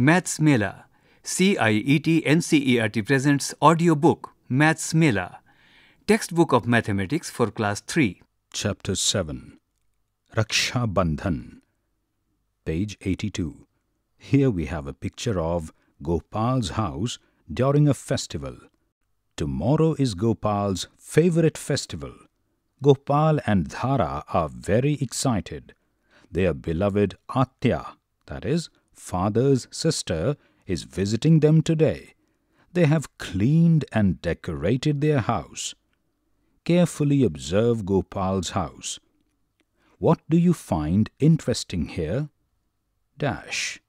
Maths Mela. CIET NCERT presents audio book Maths Mela. Textbook of Mathematics for Class 3. Chapter 7 Raksha Bandhan Page 82 Here we have a picture of Gopal's house during a festival. Tomorrow is Gopal's favorite festival. Gopal and Dhara are very excited. Their beloved Atya, that is, father's sister, is visiting them today. They have cleaned and decorated their house. Carefully observe Gopal's house. What do you find interesting here? Dash.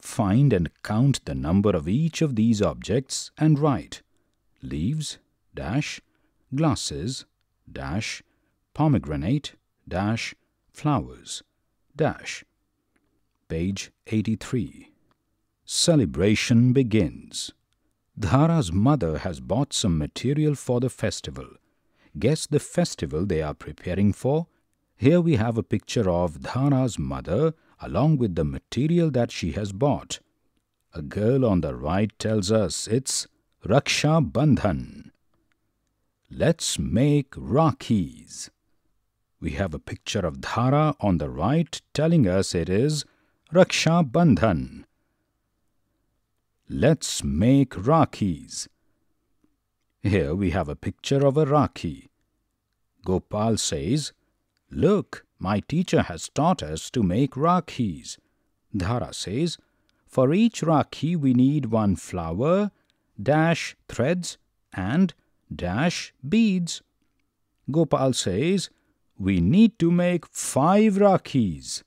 Find and count the number of each of these objects and write leaves, dash, glasses, dash, pomegranate, dash, flowers, dash. Page 83. Celebration begins. Dhara's mother has bought some material for the festival. Guess the festival they are preparing for? Here we have a picture of Dhara's mother along with the material that she has bought. A girl on the right tells us it's Raksha Bandhan. Let's make Rakhis. We have a picture of Dhara on the right telling us it is Raksha Bandhan. Let's make Rakhis. Here we have a picture of a Rakhi. Gopal says, Look, my teacher has taught us to make Rakhis. Dhara says, For each Rakhi we need one flower, dash threads, and dash beads. Gopal says, We need to make five Rakhis.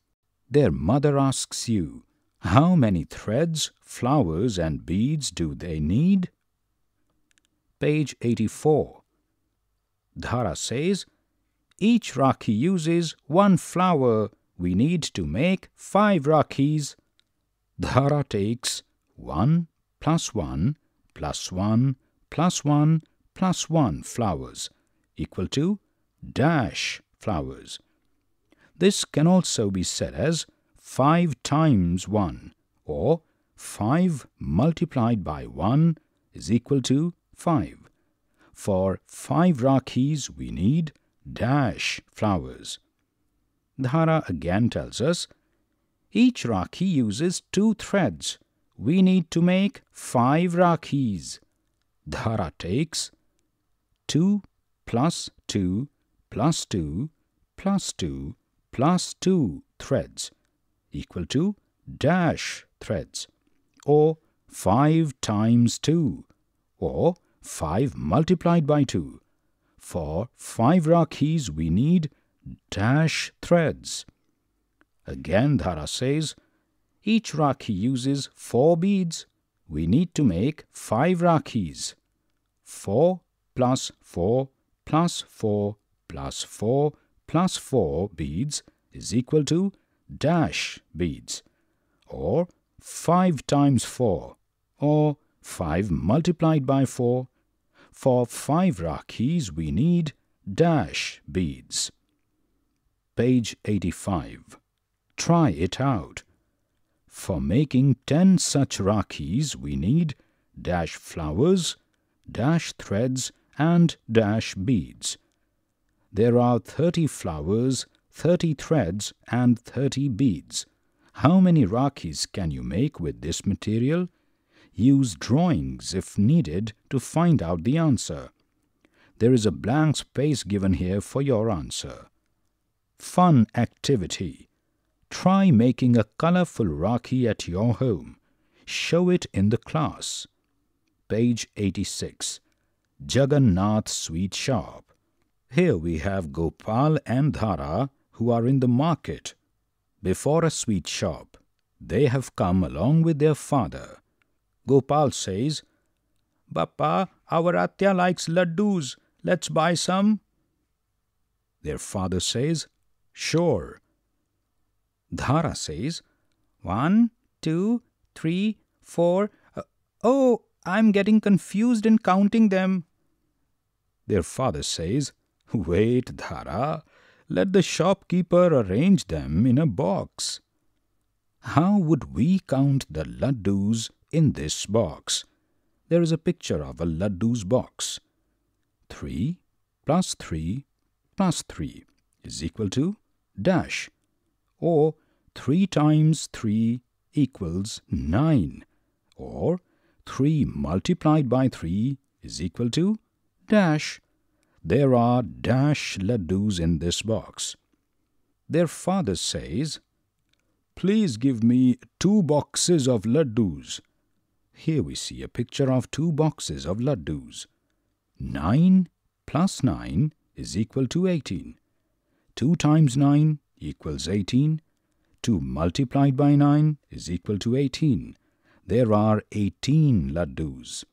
Their mother asks you, How many threads, flowers, and beads do they need? Page 84. Dhara says, Each Rakhi uses one flower. We need to make five Rakhis. Dhara takes 1 plus 1 plus 1 plus 1 plus 1 flowers equal to dash flowers. This can also be said as 5 times 1 or 5 multiplied by 1 is equal to 5. For 5 Rakhis we need dash flowers. Dhara again tells us each Rakhi uses 2 threads. We need to make 5 Rakhis. Dhara takes 2 plus 2 plus 2 plus 2 plus 2 threads equal to dash threads or 5 times 2 or 5 multiplied by 2. For 5 Rakhis we need dash threads. Again Dhara says, each Rakhi uses 4 beads. We need to make 5 Rakhis. 4 plus 4 plus 4 plus 4 plus 4 beads is equal to dash beads or 5 times 4 or 5 multiplied by 4. For 5 Rakhis we need dash beads. Page 85. Try it out. For making 10 such Rakhis we need dash flowers, dash threads and dash beads. There are 30 flowers, 30 threads and 30 beads. How many Rakhis can you make with this material? Use drawings if needed to find out the answer. There is a blank space given here for your answer. Fun activity. Try making a colorful Rakhi at your home. Show it in the class. Page 86. Jagannath Sweet Shop. Here we have Gopal and Dhara who are in the market. Before a sweet shop, they have come along with their father. Gopal says, Bappa, our Atya likes laddus. Let's buy some. Their father says, Sure. Dhara says, One, two, three, four. Uh, oh, I'm getting confused in counting them. Their father says, Wait, Dhara, let the shopkeeper arrange them in a box. How would we count the laddus in this box? There is a picture of a laddus box. 3 plus 3 plus 3 is equal to dash or 3 times 3 equals 9 or 3 multiplied by 3 is equal to dash. There are dash laddus in this box. Their father says, Please give me two boxes of laddus. Here we see a picture of two boxes of laddus. 9 plus 9 is equal to 18. 2 times 9 equals 18. 2 multiplied by 9 is equal to 18. There are 18 laddus.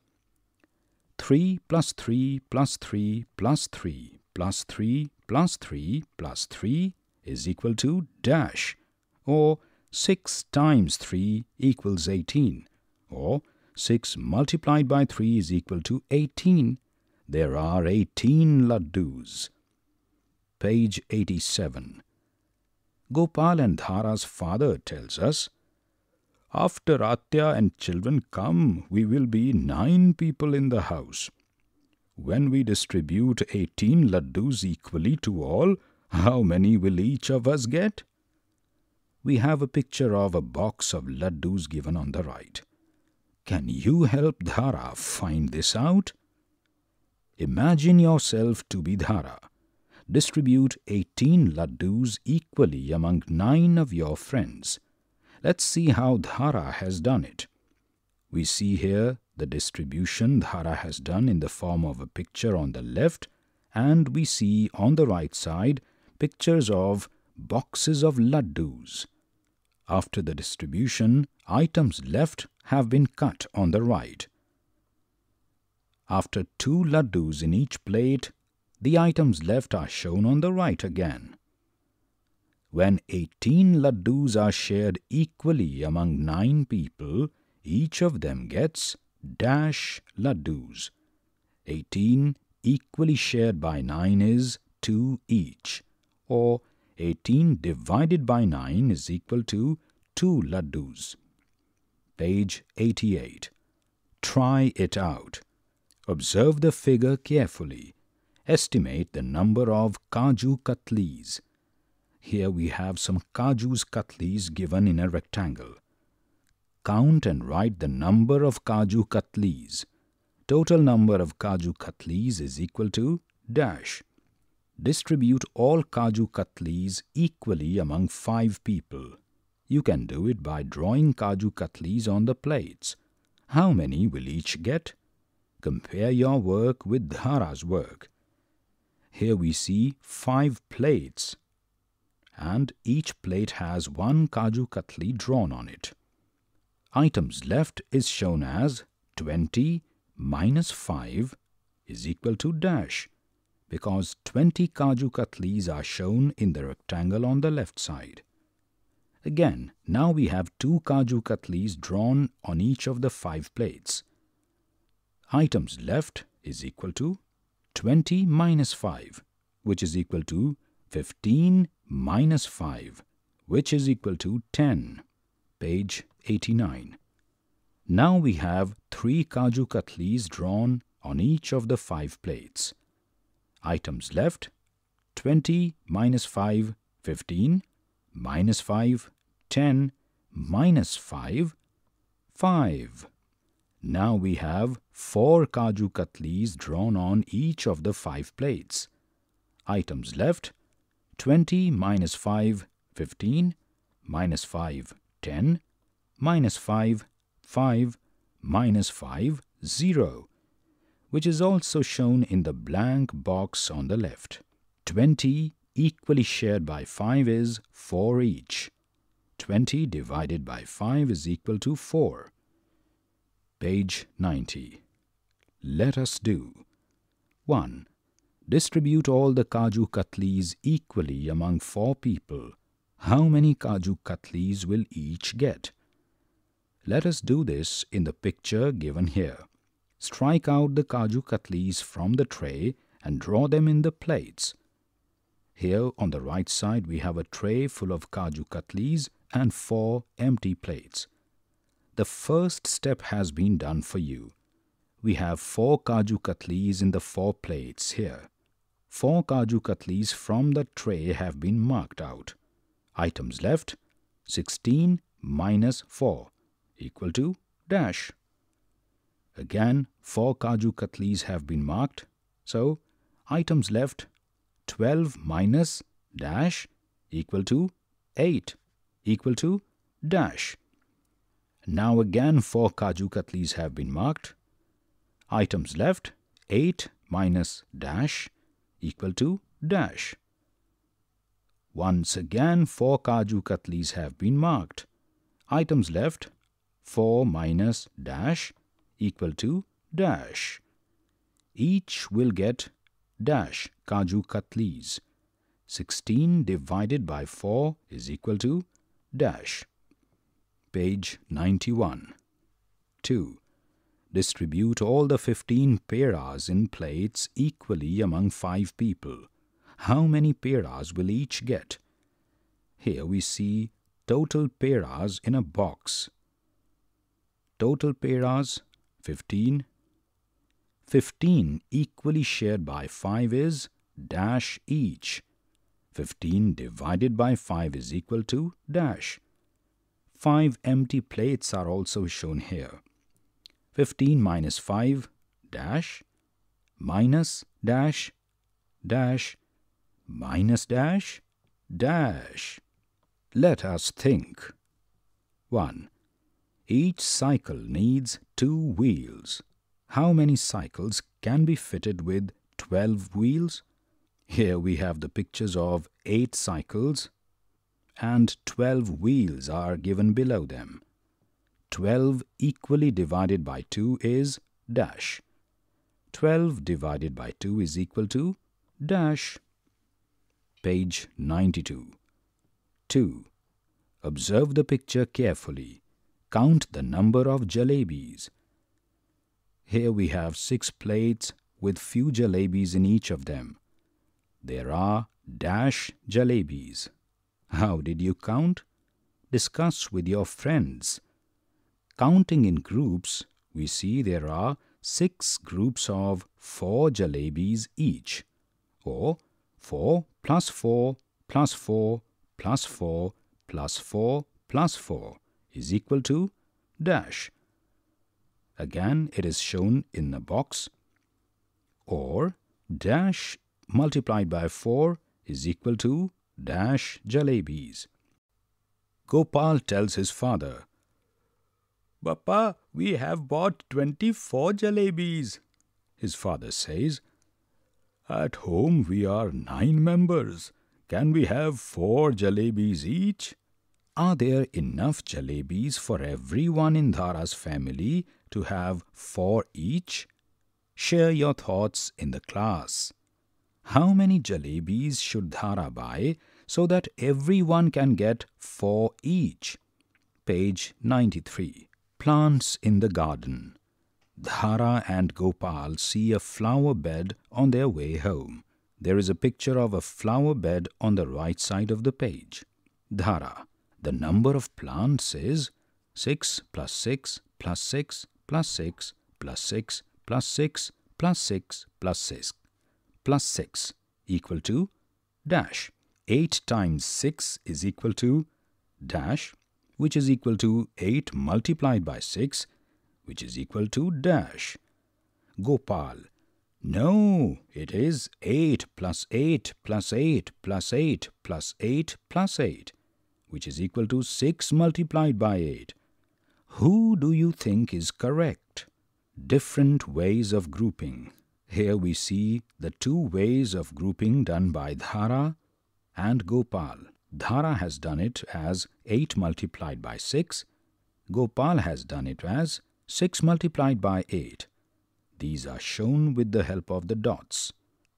3 plus 3 plus 3 plus 3 plus 3 plus 3 plus 3 is equal to dash or 6 times 3 equals 18 or 6 multiplied by 3 is equal to 18. There are 18 laddus. Page 87. Gopal and Dhara's father tells us, After Atya and children come, we will be nine people in the house. When we distribute 18 laddus equally to all, how many will each of us get? We have a picture of a box of laddus given on the right. Can you help Dhara find this out? Imagine yourself to be Dhara. Distribute 18 laddus equally among 9 of your friends. Let's see how Dhara has done it. We see here the distribution Dhara has done in the form of a picture on the left and we see on the right side pictures of boxes of laddus. After the distribution, items left have been cut on the right. After two laddus in each plate, the items left are shown on the right again. When 18 laddus are shared equally among 9 people, each of them gets dash laddus. 18 equally shared by 9 is 2 each, or 18 divided by 9 is equal to 2 laddus. Page 88. Try it out. Observe the figure carefully. Estimate the number of kaju katlis. Here we have some kaju's katlis given in a rectangle. Count and write the number of kaju katlis. Total number of kaju katlis is equal to dash. Distribute all kaju katlis equally among five people. You can do it by drawing kaju katlis on the plates. How many will each get? Compare your work with Dhara's work. Here we see five plates and each plate has one kaju katli drawn on it. Items left is shown as 20 minus 5 is equal to dash because 20 kaju katlis are shown in the rectangle on the left side. Again, now we have two kaju katlis drawn on each of the five plates. Items left is equal to 20 minus 5, which is equal to 15 minus 5, which is equal to 10. Page 89. Now we have three kaju katlis drawn on each of the five plates. Items left 20 minus 5, 15, minus 5, 10, minus 5, 5. Now we have four kaju katlis drawn on each of the five plates. Items left 20 minus 5, 15, minus 5, 10, minus 5, 5, minus 5, 0, which is also shown in the blank box on the left. 20 equally shared by 5 is 4 each. 20 divided by 5 is equal to 4. Page 90. Let us do 1. Distribute all the kaju katlis equally among 4 people. How many kaju katlis will each get? Let us do this in the picture given here. Strike out the kaju katlis from the tray and draw them in the plates. Here on the right side we have a tray full of kaju katlis and 4 empty plates. The first step has been done for you. We have 4 kaju katlis in the 4 plates here. 4 kaju katlis from the tray have been marked out. Items left 16 minus 4 equal to dash. Again, 4 kaju katlis have been marked. So, items left 12 minus dash equal to 8 equal to dash. Now again 4 kaju katlis have been marked. Items left 8 minus dash equal to dash. Once again 4 kaju katlis have been marked. Items left 4 minus dash equal to dash. Each will get dash kaju katlis. 16 divided by 4 is equal to dash. Page 91. 2. Distribute all the 15 peras in plates equally among 5 people. How many peras will each get? Here we see total peras in a box. Total peras 15. 15 equally shared by 5 is dash each. 15 divided by 5 is equal to dash. 5 empty plates are also shown here. 15 minus 5 dash minus dash dash minus dash dash. Let us think. 1. Each cycle needs two wheels. How many cycles can be fitted with 12 wheels? Here we have the pictures of 8 cycles and 12 wheels are given below them. 12 equally divided by 2 is dash. 12 divided by 2 is equal to dash. Page 92. 2. Observe the picture carefully. Count the number of jalebis. Here we have six plates with few jalebis in each of them. There are dash jalebis. How did you count? Discuss with your friends. Counting in groups, we see there are six groups of four jalebis each, or 4 plus 4 plus 4 plus 4 plus 4 plus 4 is equal to dash. Again, it is shown in the box. Or dash multiplied by 4 is equal to dash jalebis. Gopal tells his father, Papa, we have bought 24 jalebis. His father says, At home we are nine members. Can we have four jalebis each? Are there enough jalebis for everyone in Dhara's family to have four each? Share your thoughts in the class. How many jalebis should Dhara buy so that everyone can get four each? Page 93. Plants in the garden. Dhara and Gopal see a flower bed on their way home. There is a picture of a flower bed on the right side of the page. Dhara. The number of plants is 6 plus 6 plus 6 plus 6 plus 6 plus 6 plus 6 plus 6 plus 6 equal to dash. 8 times 6 is equal to dash which is equal to 8 multiplied by 6 which is equal to dash. Gopal. No, it is 8 plus 8 plus 8 plus 8 plus 8 plus 8 which is equal to 6 multiplied by 8. Who do you think is correct? Different ways of grouping. Here we see the two ways of grouping done by Dhara and Gopal. Dhara has done it as 8 multiplied by 6. Gopal has done it as 6 multiplied by 8. These are shown with the help of the dots.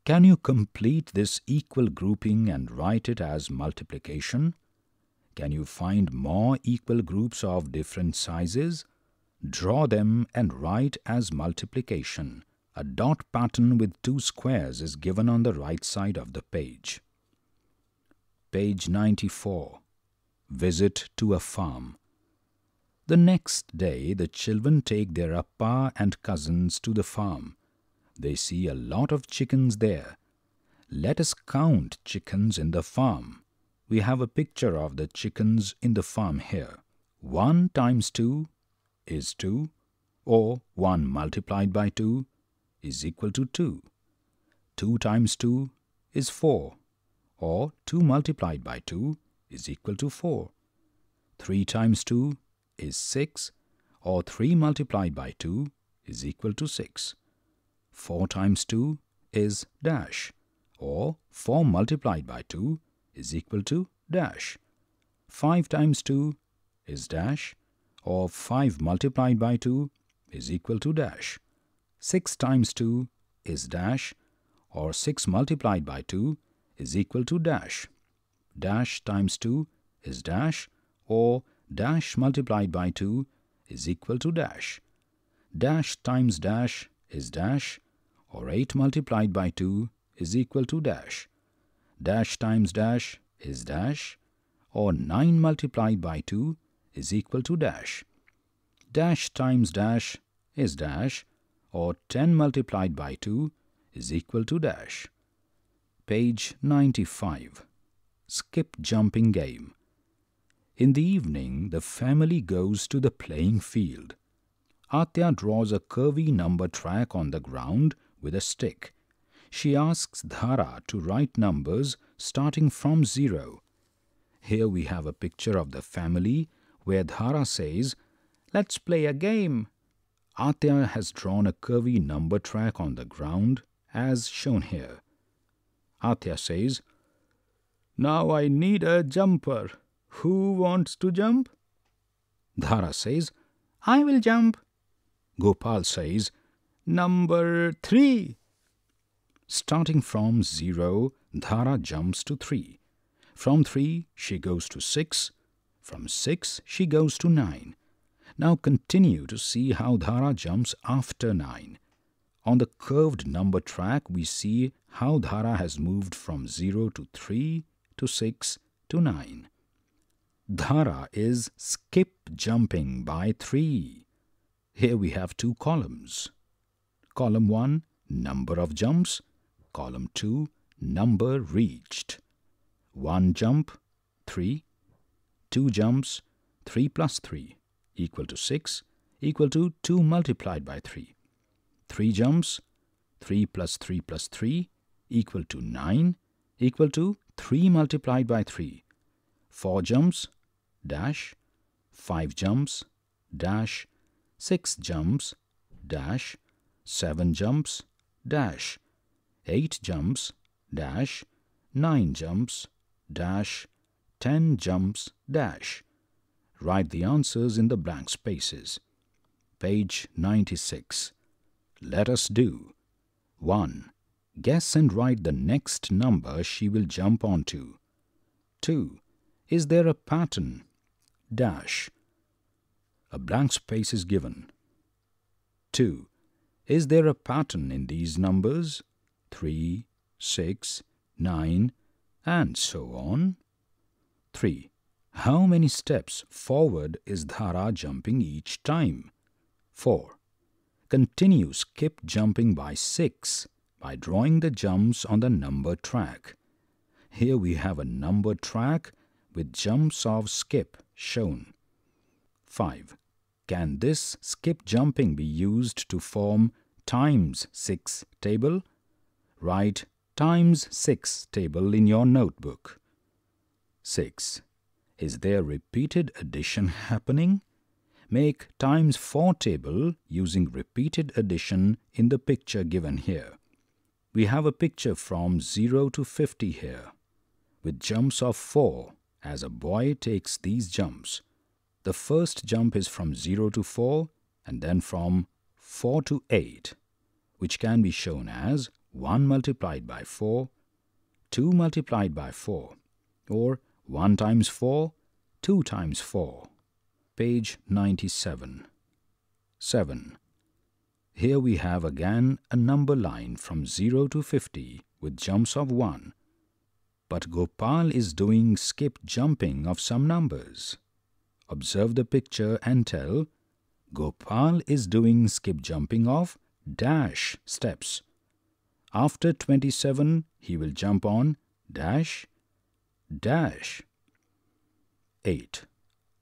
Can you complete this equal grouping and write it as multiplication? Can you find more equal groups of different sizes? Draw them and write as multiplication. A dot pattern with two squares is given on the right side of the page. Page 94. visit to a farm. The next day, the children take their appa and cousins to the farm. They see a lot of chickens there. Let us count chickens in the farm. We have a picture of the chickens in the farm here. 1 times 2 is 2 or 1 multiplied by 2 is equal to 2. 2 times 2 is 4 or 2 multiplied by 2 is equal to 4. 3 times 2 is 6 or 3 multiplied by 2 is equal to 6. 4 times 2 is dash or 4 multiplied by 2 is equal to dash. 5 times 2 is dash or 5 multiplied by 2 is equal to dash. 6 times 2 is dash or 6 multiplied by 2 is equal to dash. Dash times 2 is dash or dash multiplied by 2 is equal to dash. Dash times dash is dash or 8 multiplied by 2 is equal to dash. Dash times dash is dash or 9 multiplied by 2 is equal to dash. Dash times dash is dash or 10 multiplied by 2 is equal to dash. Page 95. Skip jumping game. In the evening, the family goes to the playing field. Atya draws a curvy number track on the ground with a stick. She asks Dhara to write numbers starting from zero. Here we have a picture of the family where Dhara says, Let's play a game. Atya has drawn a curvy number track on the ground as shown here. Atya says, Now I need a jumper. Who wants to jump? Dhara says, I will jump. Gopal says, Number three. Starting from zero, Dhara jumps to three. From three, she goes to six. From six, she goes to nine. Now continue to see how Dhara jumps after 9. On the curved number track, we see how Dhara has moved from 0 to 3 to 6 to 9. Dhara is skip jumping by 3. Here we have two columns. Column 1, number of jumps. Column 2, number reached. 1 jump, 3. 2 jumps, 3 plus 3 equal to 6 equal to 2 multiplied by 3. 3 jumps, 3 plus 3 plus 3 equal to 9 equal to 3 multiplied by 3. 4 jumps, dash, 5 jumps, dash, 6 jumps, dash, 7 jumps, dash, 8 jumps, dash, 9 jumps, dash, 10 jumps, dash. Write the answers in the blank spaces. Page 96. Let us do 1. Guess and write the next number she will jump onto. 2. Is there a pattern? Dash. A blank space is given. 2. Is there a pattern in these numbers? 3, 6, 9, and so on. 3. How many steps forward is Dhara jumping each time? 4. Continue skip jumping by 6 by drawing the jumps on the number track. Here we have a number track with jumps of skip shown. 5. Can this skip jumping be used to form times 6 table? Write times 6 table in your notebook. 6. Is there repeated addition happening? Make times 4 table using repeated addition in the picture given here. We have a picture from 0 to 50 here, with jumps of 4 as a boy takes these jumps. The first jump is from 0 to 4 and then from 4 to 8, which can be shown as 1 multiplied by 4, 2 multiplied by 4, or 1 times 4, 2 times 4. Page 97. 7. Here we have again a number line from 0 to 50 with jumps of 1. but Gopal is doing skip jumping of some numbers. Observe the picture and tell Gopal is doing skip jumping of dash steps. After 27, he will jump on dash dash. 8.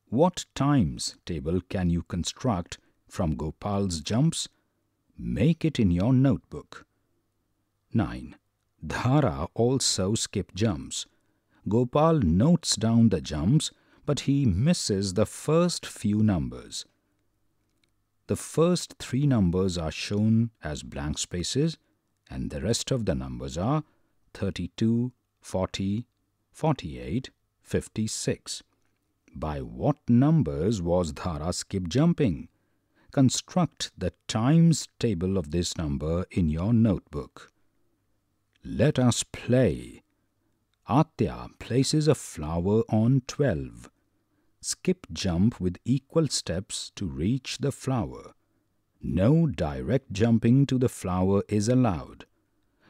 What times table can you construct from Gopal's jumps? Make it in your notebook. 9. Dhara also skip jumps. Gopal notes down the jumps, but he misses the first few numbers. The first three numbers are shown as blank spaces, and the rest of the numbers are 32, 40, 48, 56. By what numbers was Dhara skip jumping? Construct the times table of this number in your notebook. Let us play. Atya places a flower on 12. Skip jump with equal steps to reach the flower. No direct jumping to the flower is allowed.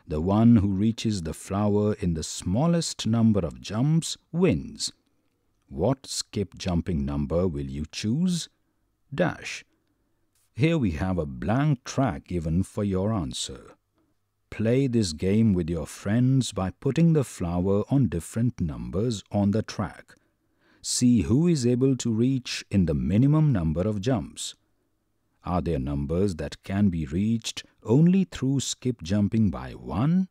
The one who reaches the flower in the smallest number of jumps wins. What skip jumping number will you choose? Dash. Here we have a blank track given for your answer. Play this game with your friends by putting the flower on different numbers on the track. See who is able to reach in the minimum number of jumps. Are there numbers that can be reached only through skip jumping by one?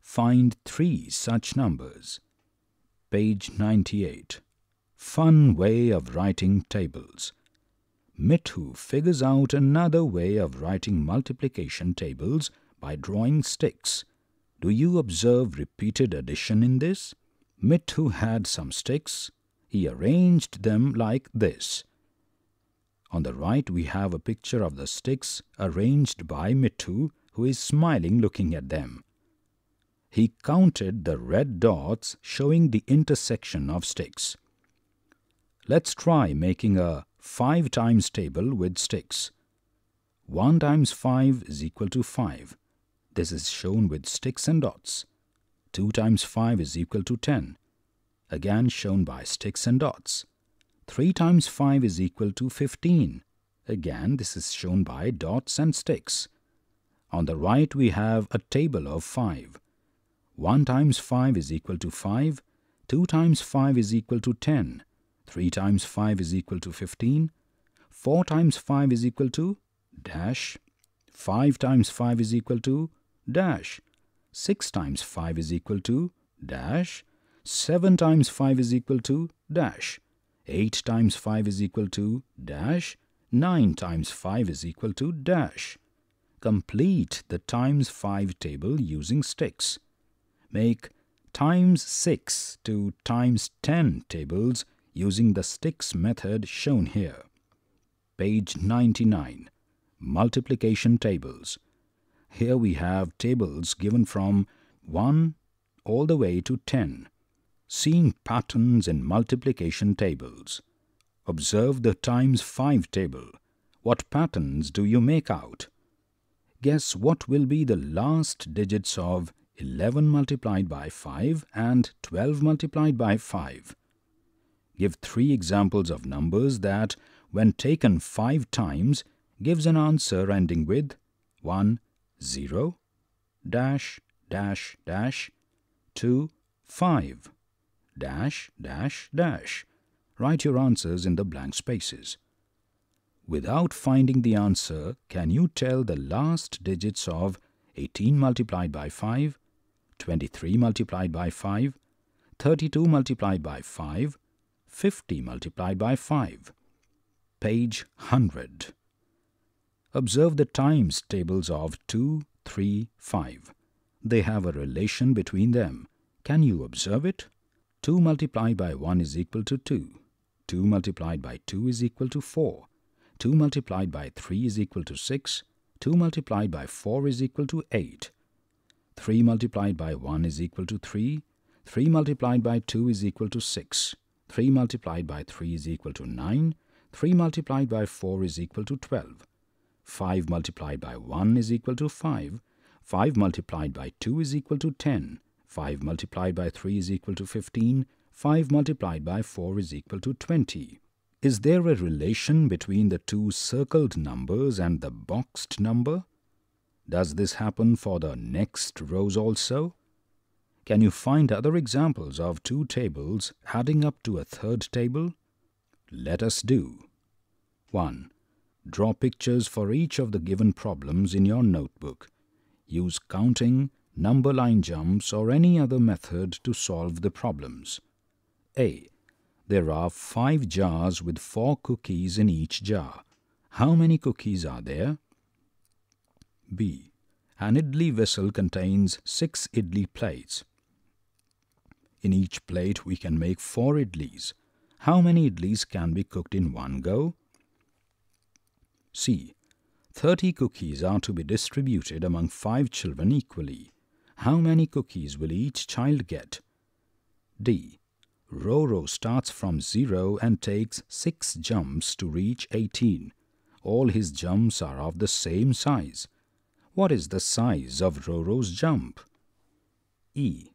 Find three such numbers. Page 98. Fun way of writing tables. Mithu figures out another way of writing multiplication tables by drawing sticks. Do you observe repeated addition in this? Mithu had some sticks. He arranged them like this. On the right we have a picture of the sticks arranged by Mithu who is smiling looking at them. He counted the red dots showing the intersection of sticks. Let's try making a 5 times table with sticks. 1 times 5 is equal to 5. This is shown with sticks and dots. 2 times 5 is equal to 10. Again shown by sticks and dots. 3 times 5 is equal to 15. Again this is shown by dots and sticks. On the right we have a table of 5. 1 times 5 is equal to 5. 2 times 5 is equal to 10. 3 times 5 is equal to 15. 4 times 5 is equal to dash. 5 times 5 is equal to dash. 6 times 5 is equal to dash. 7 times 5 is equal to dash. 8 times 5 is equal to dash. 9 times 5 is equal to dash. Complete the times 5 table using sticks. Make times 6 to times 10 tables using the sticks method shown here. Page 99. Multiplication tables. Here we have tables given from 1 all the way to 10. Seeing patterns in multiplication tables. Observe the times 5 table. What patterns do you make out? Guess what will be the last digits of 11 multiplied by 5 and 12 multiplied by 5. Give three examples of numbers that, when taken 5 times, gives an answer ending with 1, 0, dash, dash, dash, 2, 5, dash, dash, dash. Write your answers in the blank spaces. Without finding the answer, can you tell the last digits of 18 multiplied by 5, 23 multiplied by 5, 32 multiplied by 5, 50 multiplied by 5. Page 100. Observe the times tables of 2, 3, 5. They have a relation between them. Can you observe it? 2 multiplied by 1 is equal to 2. 2 multiplied by 2 is equal to 4. 2 multiplied by 3 is equal to 6. 2 multiplied by 4 is equal to 8. 3 multiplied by 1 is equal to 3. 3 multiplied by 2 is equal to 6. 3 multiplied by 3 is equal to 9. 3 multiplied by 4 is equal to 12. 5 multiplied by 1 is equal to 5. 5 multiplied by 2 is equal to 10. 5 multiplied by 3 is equal to 15. 5 multiplied by 4 is equal to 20. Is there a relation between the two circled numbers and the boxed number? Does this happen for the next rows also? Can you find other examples of two tables adding up to a third table? Let us do. 1. Draw pictures for each of the given problems in your notebook. Use counting, number line jumps or any other method to solve the problems. A. There are five jars with four cookies in each jar. How many cookies are there? B. An idli vessel contains six idli plates. In each plate we can make four idlis. How many idlis can be cooked in one go? C. 30 cookies are to be distributed among five children equally. How many cookies will each child get? D. Roro starts from 0 and takes 6 jumps to reach 18. All his jumps are of the same size. What is the size of Roro's jump? E.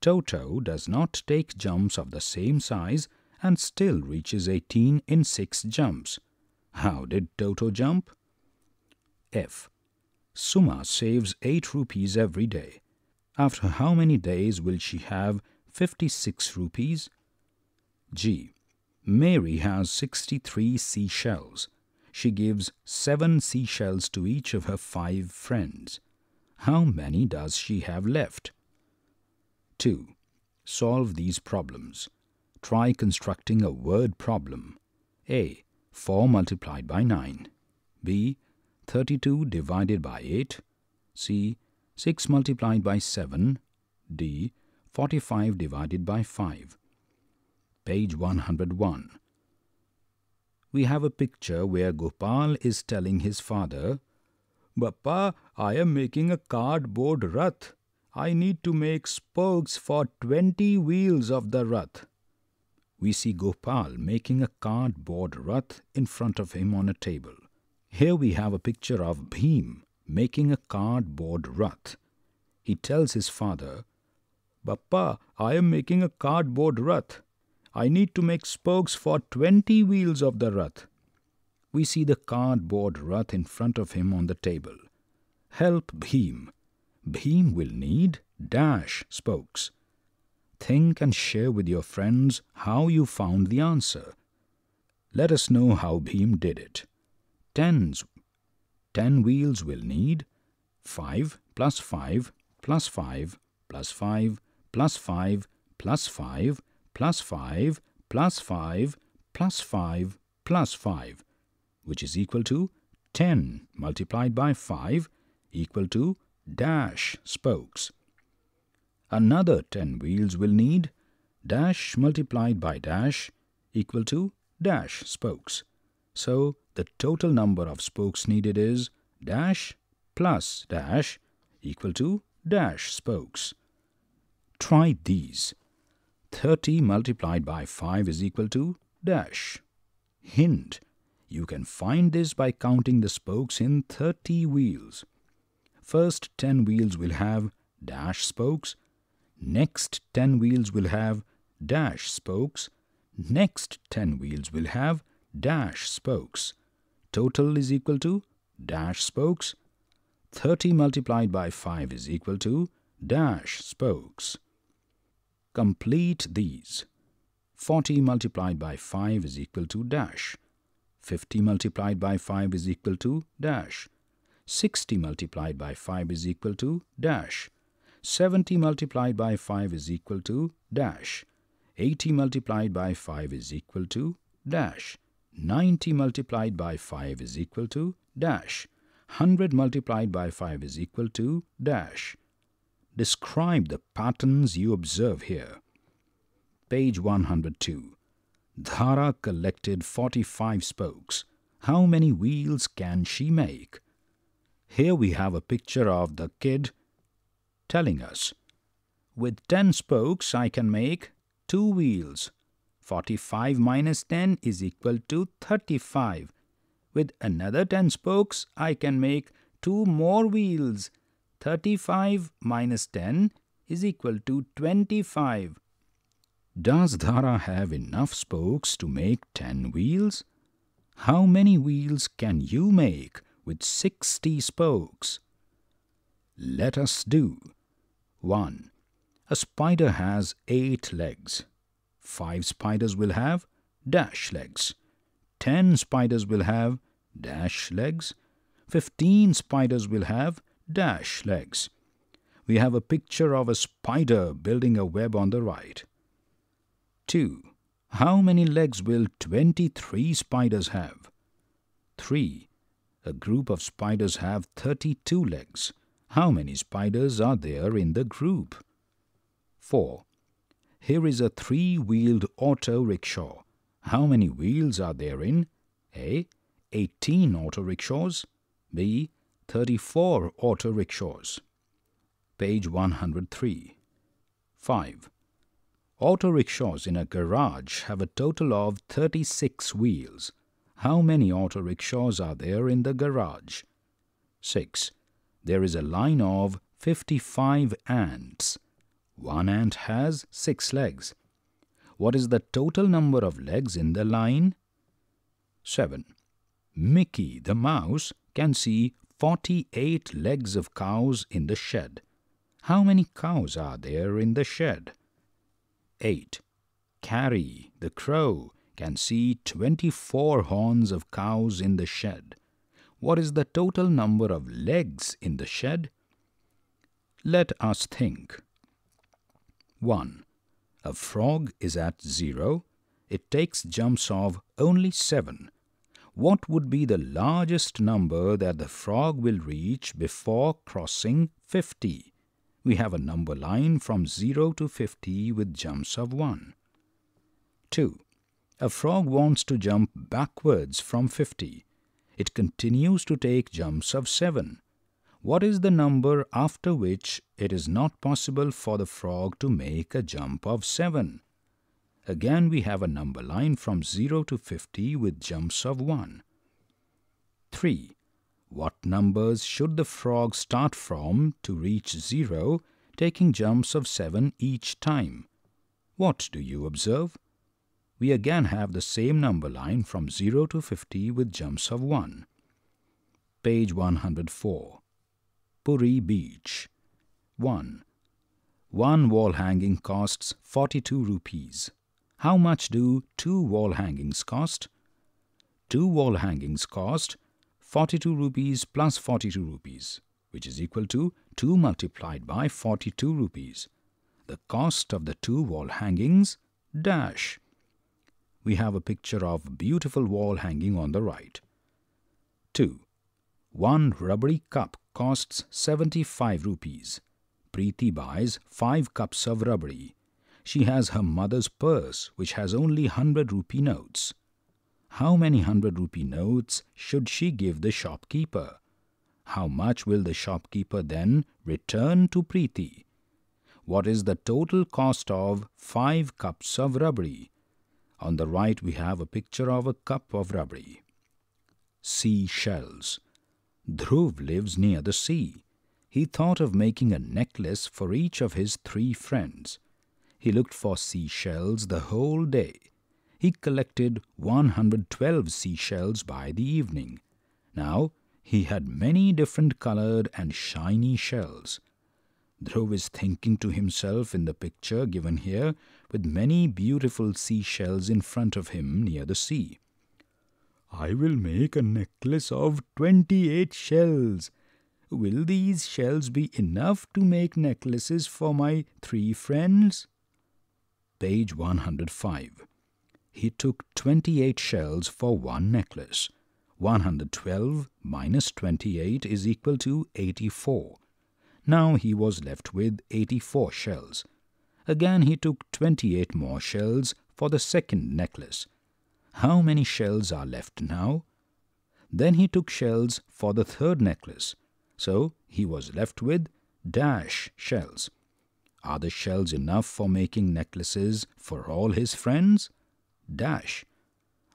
Toto does not take jumps of the same size and still reaches 18 in 6 jumps. How did Toto jump? F. Suma saves 8 rupees every day. After how many days will she have 56 rupees? G. Mary has 63 seashells. She gives 7 seashells to each of her 5 friends. How many does she have left? 2. Solve these problems. Try constructing a word problem. A. 4 multiplied by 9. B. 32 divided by 8. C. 6 multiplied by 7. D. 45 divided by 5. Page 101. We have a picture where Gopal is telling his father, Bappa, I am making a cardboard rath. I need to make spokes for 20 wheels of the rath we see Gopal making a cardboard rath in front of him on a table. Here we have a picture of Bhim making a cardboard rath. He tells his father, Bappa, I am making a cardboard rath. I need to make spokes for 20 wheels of the rath. We see the cardboard rath in front of him on the table. Help Bhim. Bhim will need dash spokes. Think and share with your friends how you found the answer. Let us know how Bhim did it. Tens. Ten wheels will need 5 plus 5 plus 5 plus 5 plus 5 plus 5 plus 5 plus 5 plus 5 plus 5 which is equal to 10 multiplied by 5 equal to dash spokes. Another 10 wheels will need dash multiplied by dash equal to dash spokes. So the total number of spokes needed is dash plus dash equal to dash spokes. Try these. 30 multiplied by 5 is equal to dash. Hint. You can find this by counting the spokes in 30 wheels. First 10 wheels will have dash spokes Next 10 wheels will have dash spokes. Next 10 wheels will have dash spokes. Total is equal to dash spokes. 30 multiplied by 5 is equal to dash spokes. Complete these. 40 multiplied by 5 is equal to dash. 50 multiplied by 5 is equal to dash. 60 multiplied by 5 is equal to dash. 70 multiplied by 5 is equal to dash. 80 multiplied by 5 is equal to dash. 90 multiplied by 5 is equal to dash. 100 multiplied by 5 is equal to dash. Describe the patterns you observe here. Page 102. Dhara collected 45 spokes. How many wheels can she make? Here we have a picture of the kid telling us, with 10 spokes I can make 2 wheels. 45 minus 10 is equal to 35. With another 10 spokes I can make 2 more wheels. 35 minus 10 is equal to 25. Does Dhara have enough spokes to make 10 wheels? How many wheels can you make with 60 spokes? Let us do. 1. A spider has 8 legs. 5 spiders will have dash legs. 10 spiders will have dash legs. 15 spiders will have dash legs. We have a picture of a spider building a web on the right. 2. How many legs will 23 spiders have? 3. A group of spiders have 32 legs. How many spiders are there in the group? 4. Here is a three-wheeled auto rickshaw. How many wheels are there in? A. 18 auto rickshaws. B. 34 auto rickshaws. Page 103. 5. Auto rickshaws in a garage have a total of 36 wheels. How many auto rickshaws are there in the garage? 6. There is a line of 55 ants. One ant has 6 legs. What is the total number of legs in the line? 7. Mickey the mouse can see 48 legs of cows in the shed. How many cows are there in the shed? 8. Carrie the crow can see 24 horns of cows in the shed. What is the total number of legs in the shed? Let us think. 1. A frog is at 0. It takes jumps of only 7. What would be the largest number that the frog will reach before crossing 50? We have a number line from 0 to 50 with jumps of 1. 2. A frog wants to jump backwards from 50. It continues to take jumps of 7. What is the number after which it is not possible for the frog to make a jump of 7? Again we have a number line from 0 to 50 with jumps of 1. 3. What numbers should the frog start from to reach 0, taking jumps of 7 each time? What do you observe? We again have the same number line from 0 to 50 with jumps of 1. Page 104. Puri Beach 1. One wall hanging costs 42 rupees. How much do two wall hangings cost? Two wall hangings cost 42 rupees plus 42 rupees, which is equal to 2 multiplied by 42 rupees. The cost of the two wall hangings dash. We have a picture of beautiful wall hanging on the right. 2. One rabri cup costs 75 rupees. Preeti buys 5 cups of rabri. She has her mother's purse which has only 100 rupee notes. How many 100 rupee notes should she give the shopkeeper? How much will the shopkeeper then return to Preeti? What is the total cost of 5 cups of rabri? On the right we have a picture of a cup of rabri. Seashells. Dhruv lives near the sea. He thought of making a necklace for each of his three friends. He looked for seashells the whole day. He collected 112 seashells by the evening. Now he had many different colored and shiny shells. Dhruv is thinking to himself in the picture given here with many beautiful seashells in front of him near the sea. I will make a necklace of 28 shells. Will these shells be enough to make necklaces for my three friends? Page 105. He took 28 shells for one necklace. 112 minus 28 is equal to 84. Now he was left with 84 shells. Again he took 28 more shells for the second necklace. How many shells are left now? Then he took shells for the third necklace. So he was left with dash shells. Are the shells enough for making necklaces for all his friends? Dash.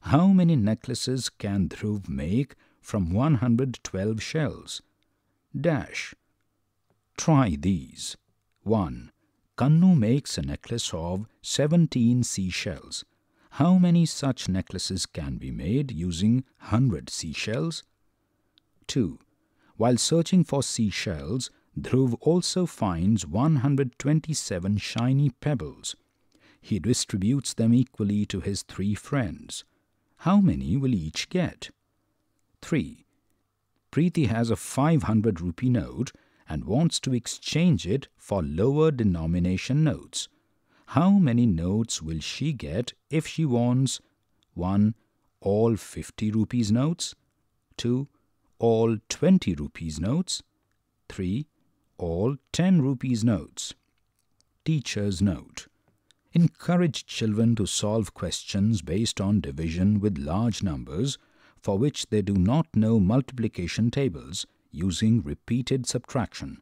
How many necklaces can Dhruv make from 112 shells? Dash. Try these. 1. Kannu makes a necklace of 17 seashells. How many such necklaces can be made using 100 seashells? 2. While searching for seashells, Dhruv also finds 127 shiny pebbles. He distributes them equally to his three friends. How many will each get? 3. Preeti has a 500 rupee note and wants to exchange it for lower denomination notes. How many notes will she get if she wants 1. All 50 rupees notes 2. All 20 rupees notes 3. All 10 rupees notes Teacher's note Encourage children to solve questions based on division with large numbers for which they do not know multiplication tables using repeated subtraction.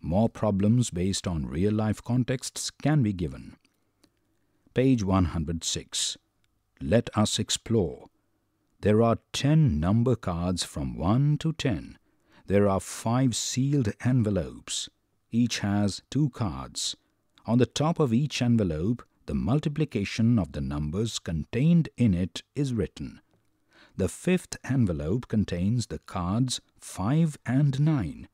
More problems based on real life contexts can be given. Page 106. Let us explore. There are 10 number cards from 1 to 10. There are 5 sealed envelopes. Each has 2 cards. On the top of each envelope, the multiplication of the numbers contained in it is written. The fifth envelope contains the cards 5 and 9.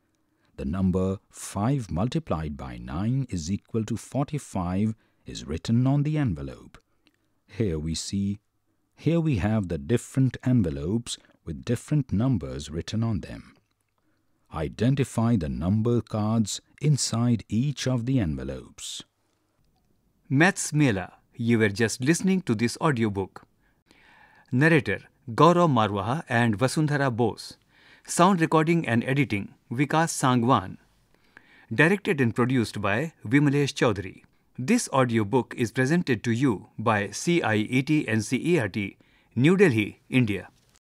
The number 5 multiplied by 9 is equal to 45 is written on the envelope. Here we see, here we have the different envelopes with different numbers written on them. Identify the number cards inside each of the envelopes. Maths Mela. You were just listening to this audiobook. Narrator Gaurav Marwaha and Vasundhara Bose. Sound recording and editing Vikas Sangwan. Directed and produced by Vimalesh Chaudhary. This audiobook is presented to you by CIET NCERT, New Delhi, India.